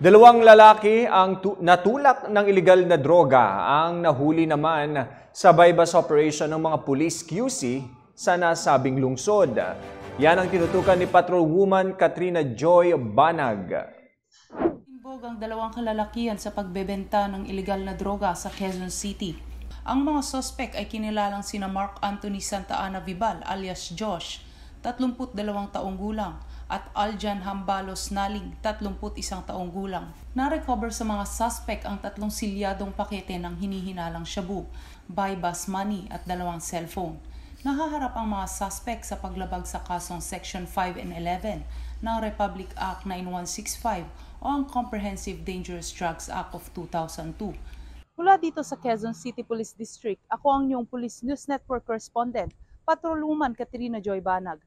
Dalawang lalaki ang tu- natulak ng iligal na droga ang nahuli naman sa bypass operation ng mga police QC sa nasabing lungsod. Yan ang tinutukan ni Patrolwoman Katrina Joy Banag. Timbog ang dalawang kalalakihan sa pagbebenta ng ilegal na droga sa Quezon City. Ang mga sospek ay kinilalang sina Mark Anthony Santa Ana Vibal alias Josh, 32 taong gulang, at Aljan Hambalos Naling, 31 taong gulang. Na-recover sa mga suspect ang tatlong silyadong pakete ng hinihinalang shabu, buy bus money at dalawang cellphone. Nahaharap ang mga suspect sa paglabag sa kasong Section 5 and 11 ng Republic Act 9165 o ang Comprehensive Dangerous Drugs Act of 2002. Mula dito sa Quezon City Police District, ako ang iyong Police News Network correspondent, Patrolwoman Katrina Joy Banag.